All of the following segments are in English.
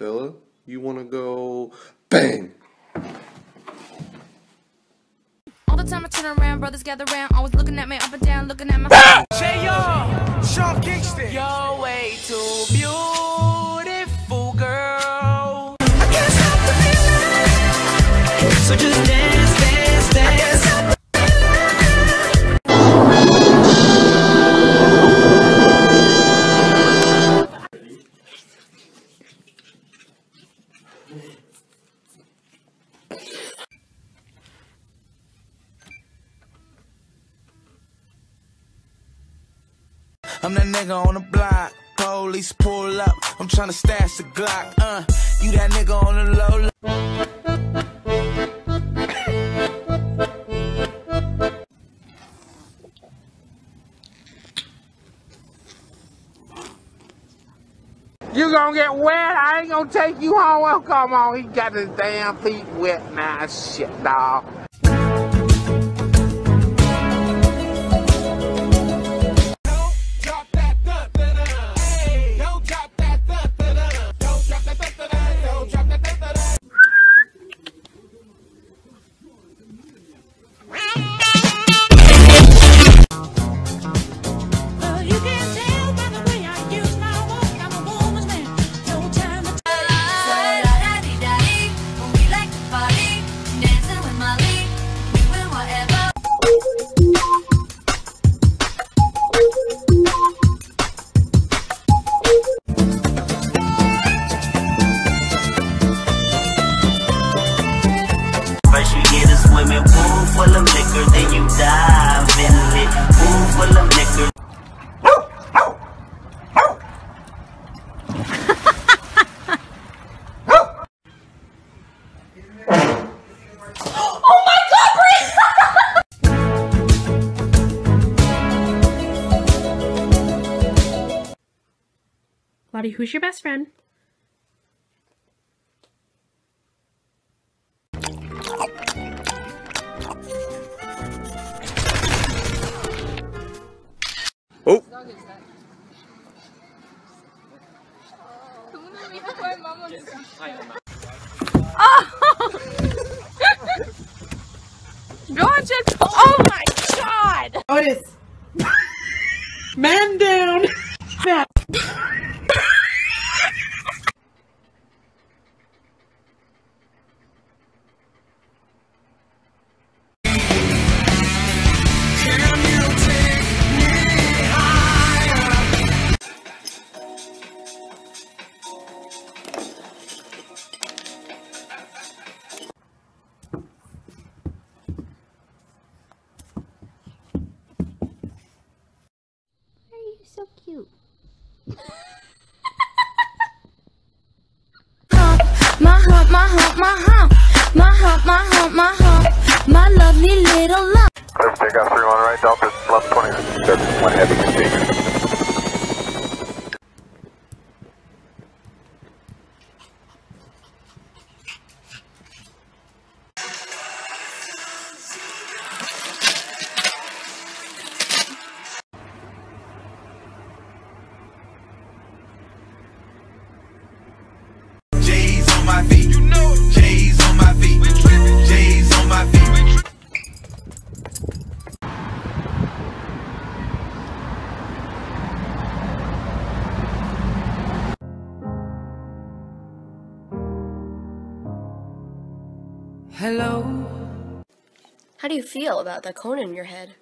Stella, you wanna go bang? All the time I turn around, brothers gather round, always looking at me up and down, looking at my. Ah! J.R. Sean Kingston. You're way too beautiful, girl. I can't stop the feeling. So just I'm that nigga on the block. Police pull up. I'm tryna stash the Glock. Uh, you that nigga on the low. low. You gonna get wet? I ain't gonna take you home. Well, come on, he got his damn feet wet now. Shit, dog. Who's your best friend? Take off 3 1 right, Delta 1120. That's one heavy Hello. How do you feel about the cone in your head?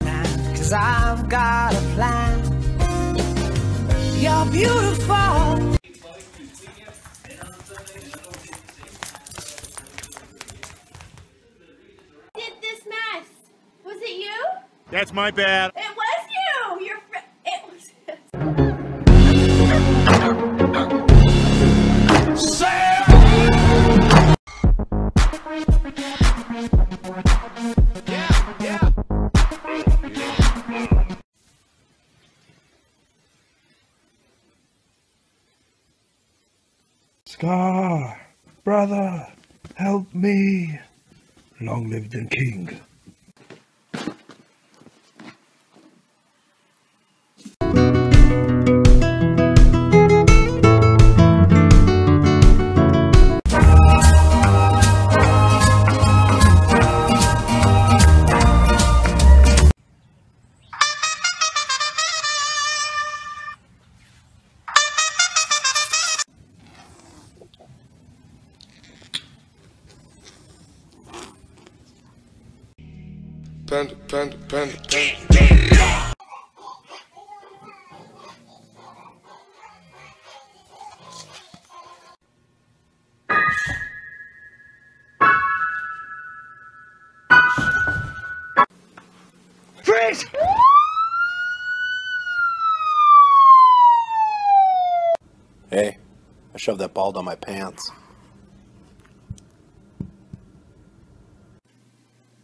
Cause I've got a plan. You're beautiful. Did this mess? Was it you? That's my bad. It brother, help me. Long live the king. Shoved that ball down my pants.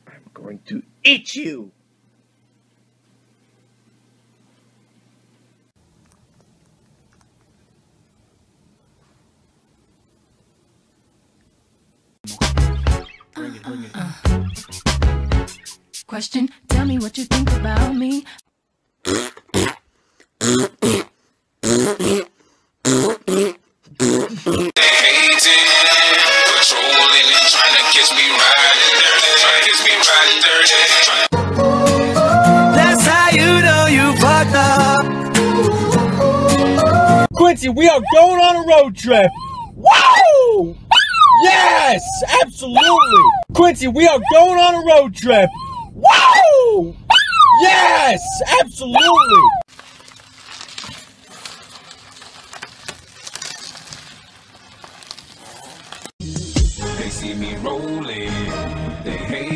I'm going to eat you! Uh, uh, uh. Question, tell me what you think about me. We are going on a road trip. Wow! Yes, absolutely. Quincy, we are going on a road trip. Wow! Yes, absolutely. They see me rolling, they hate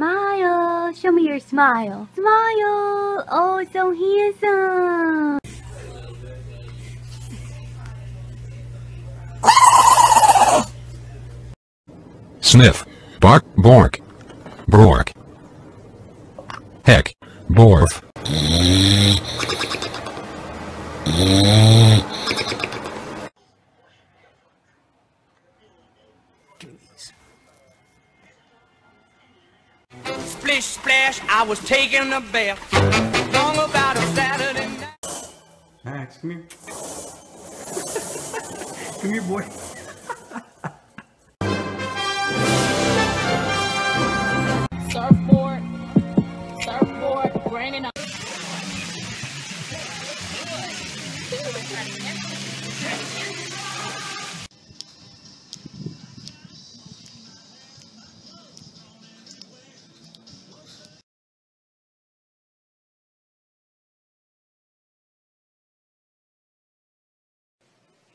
Smile. Show me your smile. Smile. Oh, so handsome. Sniff. Bark. Bork. Bork. Heck. Borf. Was taking a bath. Long about a Saturday night. Max, come here. come here, boy.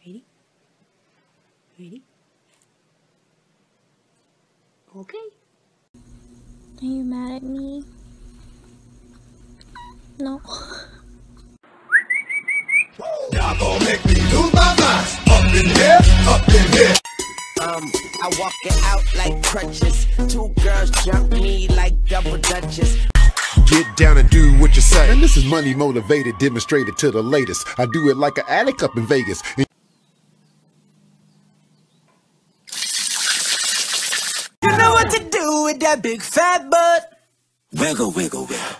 Ready? Ready? Okay. Are you mad at me? No. Y'all gon' make me lose my mind. Up in here, up in here. Um, I walk it out like crutches. Two girls jump me like double dutches. Get down and do what you say. And this is money motivated, demonstrated to the latest. I do it like an addict up in Vegas. That big fat butt. Wiggle, wiggle, wiggle.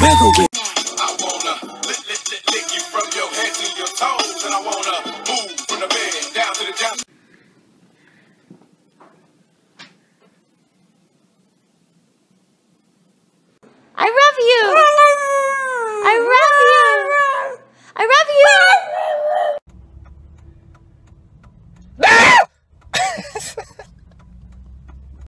Wiggle, wiggle. I wanna lick, lick, lick, lick you from your head to your toes, and I wanna